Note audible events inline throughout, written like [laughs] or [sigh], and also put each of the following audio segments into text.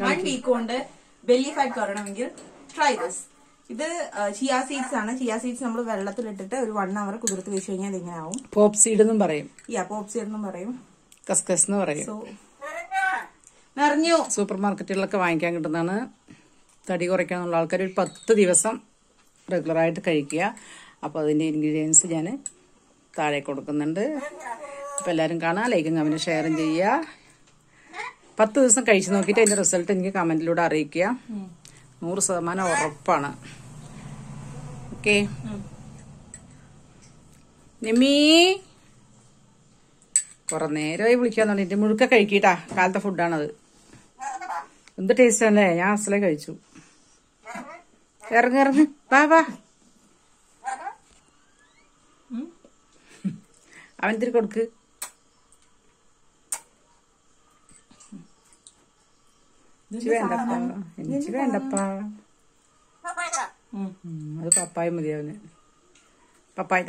One week കൊണ്ട് belly fat കുറയണമെങ്കിൽ try this ഇത് ചിയാ സീഡ്സ് ആണ്. ചിയാ സീഡ്സ് നമ്മൾ വെള്ളത്തിലിട്ടിട്ട് ഒരു വൺ അവർ കുതിർത്ത് വെച്ച് കഴിഞ്ഞാൽ ഇതിങ്ങനെ ആവും. പോപ്പ് സീഡ് എന്നും പറയും. യാ പോപ്പ് സീഡ് എന്നും പറയും. കസ്കസ് എന്ന് പറയും. സോ നിറഞ്ഞു. സൂപ്പർ മാർക്കറ്റുകളിലൊക്കെ വാങ്ങിക്കാൻ കിട്ടുന്നതാണ്. തടി കുറയ്ക്കാനുള്ള ആൾക്കാർ ഒരു പത്ത് ദിവസം റെഗുലറായിട്ട് കഴിക്കുക. അപ്പോൾ അതിന്റെ ഇൻഗ്രീഡിയൻസ് ഞാൻ താഴെ കൊടുക്കുന്നുണ്ട്. അപ്പോൾ എല്ലാവരും കാണാം. ലൈക്കും കമന്റും ഷെയറും ചെയ്യുക. പത്ത് ദിവസം കഴിച്ചു നോക്കിയിട്ട് അതിന്റെ റിസൾട്ട് എനിക്ക് കമന്റിലൂടെ അറിയിക്കുക. നൂറ് ശതമാനം ഉറപ്പാണ്. ഓക്കെ നിമ്മീ കുറെ നേരമായി വിളിക്കാൻ തുടങ്ങിയിട്ട് മുഴുക്ക കഴിക്കട്ടാ. കാലത്തെ ഫുഡാണത് എന്ത് ടേസ്റ്റ് ആണല്ലേ? ഞാൻ അസലേ കഴിച്ചു. ഇറങ്ങി ഇറങ്ങി. വാ വാ. അവൻ തിരി കൊടുക്ക്? എനിക്ക് വേണ്ടപ്പാ എനിക്ക് വേണ്ടപ്പാ അത് പപ്പായ മതി അവന് പപ്പായ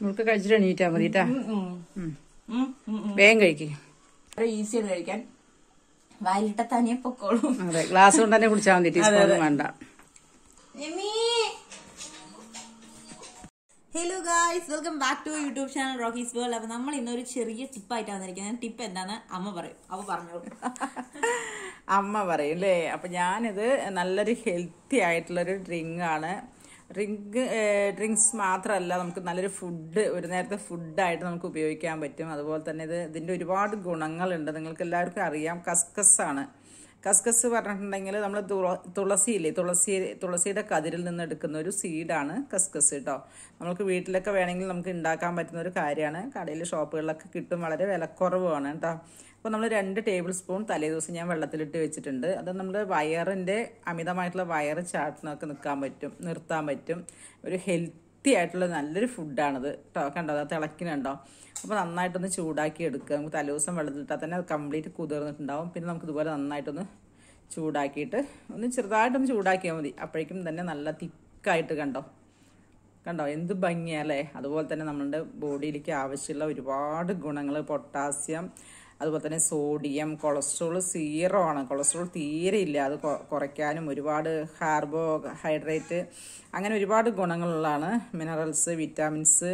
നമുക്ക് കഴിച്ചിട്ട് എണീറ്റാ മതിട്ടാ വേഗം കഴിക്കേ ഈസിയാണ് കഴിക്കാൻ വായിലിട്ട തനിയെ പൊക്കോളും അതെ ഗ്ലാസ് കൊണ്ട് തന്നെ കുടിച്ചാൽ മതി ടീസ്പൂൺ വേണ്ട hello guys welcome back to YouTube channel Rockies World അപ്പൊ നമ്മൾ ഇന്നൊരു ചെറിയ ടിപ്പ് ആയിട്ട് വന്നിരിക്കുന്നത്. ടിപ്പ് എന്താന്ന് അമ്മ പറയും. അവ പറഞ്ഞോളൂ [laughs] അമ്മ പറയും അല്ലേ അപ്പൊ ഞാനിത് നല്ലൊരു ഹെൽത്തി ആയിട്ടുള്ളൊരു ഡ്രിങ്ക് ആണ്. ഡ്രിങ്ക് ഡ്രിങ്ക്സ് മാത്രമല്ല നമുക്ക് നല്ലൊരു ഫുഡ് ഒരു നേരത്തെ ഫുഡായിട്ട് നമുക്ക് ഉപയോഗിക്കാൻ പറ്റും. അതുപോലെ തന്നെ ഇത് ഇതിന്റെ ഒരുപാട് ഗുണങ്ങളുണ്ട്. നിങ്ങൾക്ക് എല്ലാവർക്കും അറിയാം കസ്കസ് ആണ് കസ്കസ് പറഞ്ഞിട്ടുണ്ടെങ്കിൽ നമ്മൾ തുളസിയില്ലേ തുളസി തുളസിയുടെ കതിരിൽ നിന്ന് എടുക്കുന്ന ഒരു സീഡാണ് കസ്കസ് കേട്ടോ നമുക്ക് വീട്ടിലൊക്കെ വേണമെങ്കിൽ നമുക്ക് ഉണ്ടാക്കാൻ പറ്റുന്ന ഒരു കാര്യമാണ്. കടയിൽ ഷോപ്പുകളിലൊക്കെ കിട്ടും വളരെ വിലക്കുറവാണ് കേട്ടോ അപ്പോൾ നമ്മൾ രണ്ട് ടേബിൾ സ്പൂൺ തലേ ദിവസം ഞാൻ വെള്ളത്തിലിട്ട് വെച്ചിട്ടുണ്ട്. അത് നമ്മൾ വയറിന്റെ അമിതമായിട്ടുള്ള വയറ് ചാട്ടിനൊക്കെ നിൽക്കാൻ പറ്റും നിർത്താൻ പറ്റും. ഒരു ഹെൽത്തി ആയിട്ടുള്ള നല്ലൊരു ഫുഡാണത് കേട്ടോ കണ്ടോ? അത് തിളക്കിനുണ്ടോ അപ്പോൾ നന്നായിട്ടൊന്ന് ചൂടാക്കി എടുക്കുക. നമുക്ക് തലേ ദിവസം വെള്ളത്തിലിട്ടാൽ തന്നെ കംപ്ലീറ്റ് കുതിർന്നിട്ടുണ്ടാവും. പിന്നെ നമുക്ക് ഇതുപോലെ നന്നായിട്ടൊന്ന് ചൂടാക്കിയിട്ട് ഒന്ന് ചെറുതായിട്ടൊന്ന് ചൂടാക്കിയാൽ മതി. അപ്പോഴേക്കും തന്നെ നല്ല തിക്കായിട്ട് കണ്ടോ? കണ്ടോ? എന്ത് ഭംഗിയല്ലേ അതുപോലെ തന്നെ നമ്മളുടെ ബോഡിയിലേക്ക് ആവശ്യമുള്ള ഒരുപാട് ഗുണങ്ങൾ പൊട്ടാസ്യം അതുപോലെ തന്നെ സോഡിയം കൊളസ്ട്രോൾ സീറോ ആണ്. കൊളസ്ട്രോൾ തീരെ ഇല്ല. അത് കുറയ്ക്കാനും ഒരുപാട് കാർബോഹൈഡ്രേറ്റ് അങ്ങനെ ഒരുപാട് ഗുണങ്ങളുള്ളതാണ്. മിനറൽസ് വിറ്റാമിൻസ്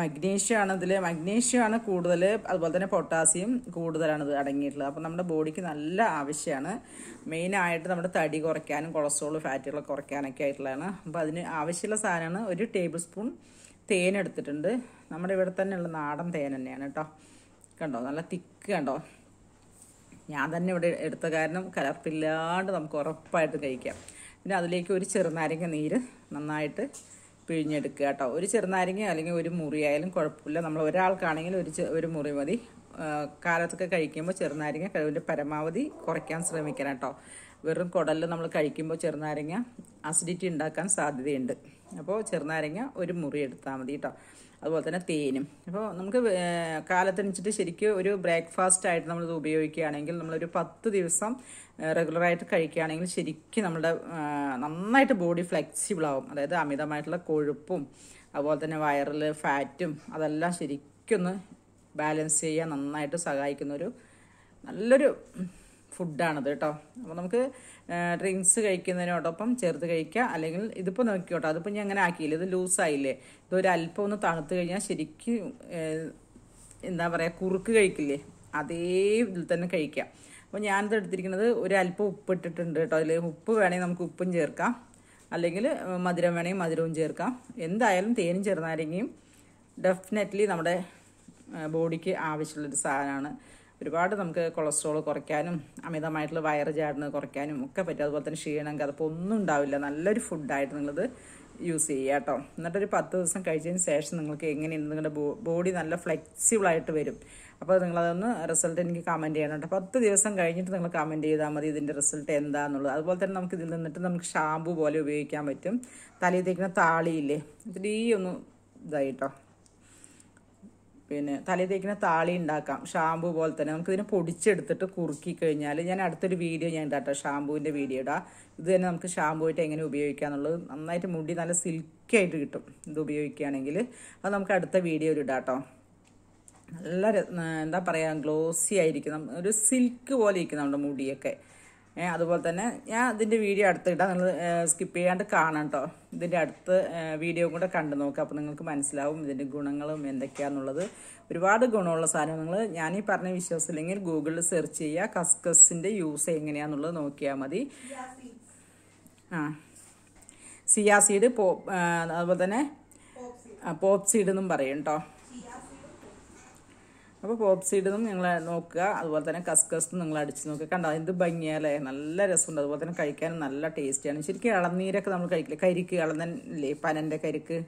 മഗ്നീഷ്യം ആണ് ഇതിൽ മഗ്നീഷ്യം ആണ് കൂടുതൽ അതുപോലെ തന്നെ പൊട്ടാസ്യം കൂടുതലാണ് ഇത് അടങ്ങിയിട്ടുള്ളത്. അപ്പോൾ നമ്മുടെ ബോഡിക്ക് നല്ല ആവശ്യമാണ് മെയിനായിട്ട് നമ്മുടെ തടി കുറയ്ക്കാനും കൊളസ്ട്രോൾ ഫാറ്റുകളൊക്കെ കുറയ്ക്കാനൊക്കെ ആയിട്ടുള്ളതാണ്. അപ്പോൾ അതിന് ആവശ്യമുള്ള സാധനമാണ് ഒരു ടേബിൾ സ്പൂൺ തേൻ എടുത്തിട്ടുണ്ട്. നമ്മുടെ ഇവിടെ തന്നെയുള്ള നാടൻ തേൻ തന്നെയാണ് കേട്ടോ. കണ്ടോ? നല്ല തിക്ക് കണ്ടോ? ഞാൻ തന്നെ ഇവിടെ എടുത്ത കാരണം കലർപ്പില്ലാണ്ട് നമുക്ക് ഉറപ്പായിട്ട് കഴിക്കാം. പിന്നെ അതിലേക്ക് ഒരു ചെറുനാരങ്ങ നീര് നന്നായിട്ട് പിഴിഞ്ഞെടുക്കുക കേട്ടോ. ഒരു ചെറുനാരങ്ങ അല്ലെങ്കിൽ ഒരു മുറി ആയാലും കുഴപ്പമില്ല. നമ്മൾ ഒരാൾക്കാണെങ്കിൽ ഒരു ഒരു മുറി മതി. കാലത്തൊക്കെ കഴിക്കുമ്പോൾ ചെറുനാരങ്ങ കഴിവിന്റെ പരമാവധി കുറയ്ക്കാൻ ശ്രമിക്കണം കേട്ടോ. വെറും കുടലിൽ നമ്മൾ കഴിക്കുമ്പോൾ ചെറുനാരങ്ങ അസിഡിറ്റി ഉണ്ടാക്കാൻ സാധ്യതയുണ്ട്. അപ്പോൾ ചെറുനാരങ്ങ ഒരു മുറി എടുത്താൽ മതി കേട്ടോ അതുപോലെ തന്നെ തേനും. അപ്പോൾ നമുക്ക് കാലത്തിനുസരിച്ചിട്ട് ശരിക്കും ഒരു ബ്രേക്ക്ഫാസ്റ്റ് ആയിട്ട് നമ്മളിത് ഉപയോഗിക്കുകയാണെങ്കിൽ നമ്മളൊരു പത്ത് ദിവസം റെഗുലറായിട്ട് കഴിക്കുകയാണെങ്കിൽ ശരിക്കും നമ്മുടെ നന്നായിട്ട് ബോഡി ഫ്ലെക്സിബിൾ ആവും. അതായത് അമിതമായിട്ടുള്ള കൊഴുപ്പും അതുപോലെ തന്നെ വയറിൽ ഫാറ്റും അതെല്ലാം ശരിക്കൊന്ന് ബാലൻസ് ചെയ്യാൻ നന്നായിട്ട് സഹായിക്കുന്ന ഒരു നല്ലൊരു ഫുഡാണിത് കേട്ടോ. അപ്പോൾ നമുക്ക് ഡ്രിങ്ക്സ് കഴിക്കുന്നതിനോടൊപ്പം ചേർത്ത് കഴിക്കുക. അല്ലെങ്കിൽ ഇതിപ്പോൾ നോക്കിക്കോട്ടോ അതിപ്പോൾ ഞാൻ അങ്ങനെ ആക്കിയില്ല. ഇത് ലൂസായില്ലേ? ഇതൊരു അല്പം ഒന്ന് തണുത്ത് കഴിഞ്ഞാൽ ശരിക്കും എന്താ പറയുക കുറുക്ക് കഴിക്കില്ലേ? അതേ ഇതിൽ തന്നെ കഴിക്കാം അപ്പോൾ ഞാനിത് എടുത്തിരിക്കുന്നത് ഒരു അല്പം ഉപ്പ് ഇട്ടിട്ടുണ്ട് കേട്ടോ. അതിൽ ഉപ്പ് വേണമെങ്കിൽ നമുക്ക് ഉപ്പും ചേർക്കാം. അല്ലെങ്കിൽ മധുരം വേണമെങ്കിൽ മധുരവും ചേർക്കാം. എന്തായാലും തേനും ചെറുനാരങ്ങയും ഡെഫിനറ്റ്ലി നമ്മുടെ ബോഡിക്ക് ആവശ്യമുള്ളൊരു സാധനമാണ്. ഒരുപാട് നമുക്ക് കൊളസ്ട്രോൾ കുറയ്ക്കാനും അമിതമായിട്ടുള്ള വയറ് ചാടുന്നത് കുറയ്ക്കാനും ഒക്കെ പറ്റും. അതുപോലെ തന്നെ ക്ഷീണം കഥപ്പ് ഒന്നും ഉണ്ടാവില്ല. നല്ലൊരു ഫുഡായിട്ട് നിങ്ങളിത് യൂസ് ചെയ്യുക കേട്ടോ. എന്നിട്ടൊരു പത്ത് ദിവസം കഴിച്ചതിന് ശേഷം നിങ്ങൾക്ക് എങ്ങനെയുണ്ട്? നിങ്ങളുടെ ബോഡി നല്ല ഫ്ലെക്സിബിളായിട്ട് വരും. അപ്പോൾ നിങ്ങളതൊന്ന് റിസൾട്ട് എനിക്ക് കമന്റ് ചെയ്യണം കേട്ടോ. പത്ത് ദിവസം കഴിഞ്ഞിട്ട് നിങ്ങൾ കമന്റ് ചെയ്താൽ മതി ഇതിന്റെ റിസൾട്ട് എന്താണെന്നുള്ളത് അതുപോലെ തന്നെ നമുക്ക് ഇതിൽ നിന്നിട്ട് നമുക്ക് ഷാമ്പു പോലെ ഉപയോഗിക്കാൻ പറ്റും. തലയിൽ തേക്കുന്ന താളിയില്ലേ ഇത്തിരി ഒന്ന് ഇതായിട്ടോ പിന്നെ തലയിൽ തേക്കുന്ന താളി ഉണ്ടാക്കാം. ഷാമ്പു പോലെ തന്നെ. നമുക്കിതിനെ പൊടിച്ചെടുത്തിട്ട് കുറുക്കി കഴിഞ്ഞാൽ ഞാൻ അടുത്തൊരു വീഡിയോ ഞാൻ ഇടാട്ടോ. ഷാമ്പുവിന്റെ വീഡിയോ ഇടാം. ഇത് തന്നെ നമുക്ക് ഷാമ്പു ആയിട്ട് എങ്ങനെ ഉപയോഗിക്കുക എന്നുള്ളത് നന്നായിട്ട് മുടി നല്ല സിൽക്കി ആയിട്ട് കിട്ടും. ഇത് ഉപയോഗിക്കുകയാണെങ്കിൽ അത് നമുക്ക് അടുത്ത വീഡിയോയിൽ ഇടാം കേട്ടോ നല്ല എന്താ പറയുക ഗ്ലോസി ആയിരിക്കും. ഒരു സിൽക്ക് പോലെ ഇരിക്കും നമ്മുടെ മുടിയൊക്കെ. അതുപോലെ തന്നെ ഞാൻ ഇതിന്റെ വീഡിയോ അടുത്തിട്ടാ നിങ്ങൾ സ്കിപ്പ് ചെയ്യാണ്ട് കാണാം കേട്ടോ ഇതിന്റെ അടുത്ത് വീഡിയോ കൂടെ കണ്ടു നോക്കുക അപ്പോൾ നിങ്ങൾക്ക് മനസ്സിലാവും ഇതിന്റെ ഗുണങ്ങളും എന്തൊക്കെയാണെന്നുള്ളത് ഒരുപാട് ഗുണമുള്ള സാധനം നിങ്ങൾ ഞാൻ ഈ പറഞ്ഞ വിശ്വാസമില്ലെങ്കിൽ ഗൂഗിളിൽ സെർച്ച് ചെയ്യുക. കസ്കസിന്റെ യൂസ് എങ്ങനെയാണെന്നുള്ളത് നോക്കിയാൽ മതി. ആ. സിയാ സീഡ് പോ അതുപോലെ തന്നെ പോപ്സീഡ് എന്നും പറയും കേട്ടോ അപ്പോൾ പോപ്പ് സീഡ് നിങ്ങൾ നോക്കുക. അതുപോലെ തന്നെ കസ്കസ് നിങ്ങൾ അടിച്ച് നോക്കുക. കണ്ടോ? എന്ത് ഭംഗിയല്ലേ നല്ല രസമുണ്ട്. അതുപോലെ തന്നെ കഴിക്കാൻ നല്ല ടേസ്റ്റിയാണ് ശരിക്കും ഇളനീരൊക്കെ നമ്മൾ കഴിക്കില്ല? കരിക്ക് ഇളന്നല്ലേ പനന്റെ കരിക്ക്?